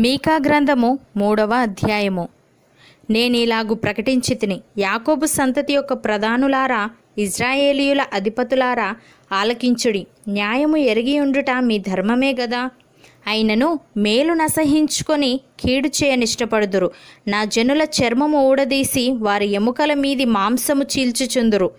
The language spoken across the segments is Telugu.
మీకా గ్రంథము మూడవ అధ్యాయము. నేనిలాగు ప్రకటించి తిని యాకోబు సంతతి యొక్క ప్రధానులారా ఇజ్రాయేలీయుల అధిపతులారా ఆలకించుడి. న్యాయము ఎరిగి ఉండుట మీ ధర్మమే గదా? అయినను మేలు నసహించుకొని కీడు చేయనిష్టపడుదురు. నా జనుల చర్మము ఊడదీసి వారి ఎముకల మీది మాంసము చీల్చుచుందురు.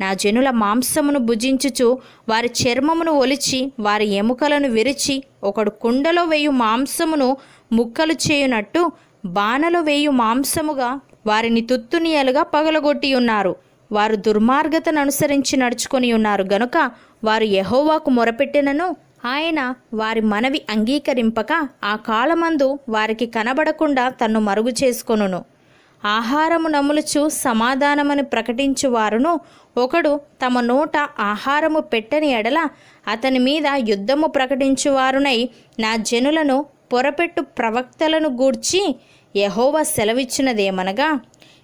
నా జనుల మాంసమును భుజించుచు వారి చర్మమును ఒలిచి వారి ఎముకలను విరిచి ఒకడు కుండలో వేయు మాంసమును ముక్కలు చేయునట్టు బాణలో వేయు మాంసముగా వారిని తుత్తునియలుగా పగలగొట్టి ఉన్నారు. వారు దుర్మార్గతను అనుసరించి నడుచుకొని ఉన్నారు. గనుక వారు యహోవాకు మొరపెట్టినను ఆయన వారి మనవి అంగీకరింపక ఆ కాలమందు వారికి కనబడకుండా తన్ను మరుగు చేసుకొనును. ఆహారము నములుచు సమాధానమని ప్రకటించు వారును ఒకడు తమ నోట ఆహారము పెట్టని ఎడల అతని మీద యుద్ధము ప్రకటించువారునై నా జనులను పొరపెట్టు ప్రవక్తలను గూర్చి యహోవ సెలవిచ్చినదేమనగా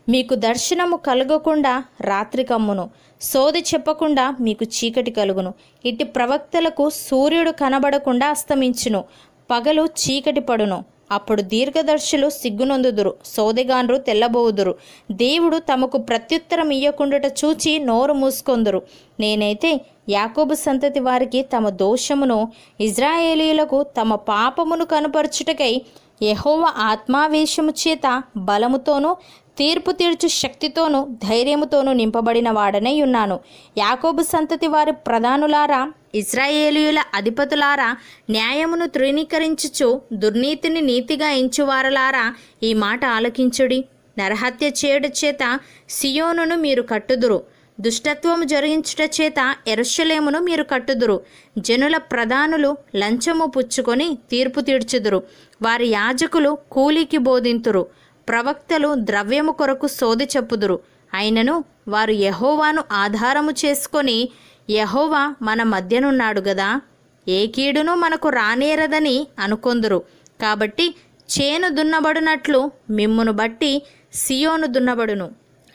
మీకు దర్శనము కలగకుండా రాత్రి కమ్మును సోది చెప్పకుండా మీకు చీకటి కలుగును. ఇట్టి ప్రవక్తలకు సూర్యుడు కనబడకుండా అస్తమించును పగలు చీకటి పడును. అప్పుడు దీర్ఘదర్శులు సిగ్గునొందుదురు సోదెగాన్రు తెల్లబోవుదురు. దేవుడు తమకు ప్రత్యుత్తరం ఇయ్యకుండుట చూచి నోరు మూసుకొందురు. నేనైతే యాకోబు సంతతి వారికి తమ దోషమును ఇజ్రాయేలీయులకు తమ పాపమును కనుపరచుటకై యహోవ ఆత్మావేశము చేత బలముతోనూ తీర్పు తీర్చు శక్తితోనూ ధైర్యముతోనూ నింపబడిన వాడనై ఉన్నాను. యాకోబు సంతతి వారి ప్రధానులారా ఇజ్రాయేలీయుల అధిపతులారా న్యాయమును తృణీకరించుచు దుర్నీతిని నీతిగా ఎంచువారలారా ఈ మాట ఆలకించుడి. నరహత్య చేయుట చేత సియోనును మీరు కట్టుదురు. దుష్టత్వము జరిగించుట చేత ఎరుషలేమును మీరు కట్టుదురు. జనుల ప్రధానులు లంచము పుచ్చుకొని తీర్పు తీర్చుదురు. వారి యాజకులు కూలికి బోధింతురు. ప్రవక్తలు ద్రవ్యము కొరకు సోది చెప్పుదురు. అయినను వారు యహోవాను ఆధారము చేసుకొని యహోవా మన మధ్యనున్నాడు గదా? ఏ కీడును మనకు రానేరదని అనుకొందురు. కాబట్టి చేను దున్నబడినట్లు మిమ్మును బట్టి సియోను దున్నబడును.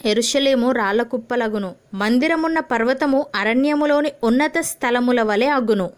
ఎరుషలేము రాళ్ళ కుప్పలగును మందిరమున్న పర్వతము అరణ్యములోని ఉన్నత స్థలముల వలె అగును.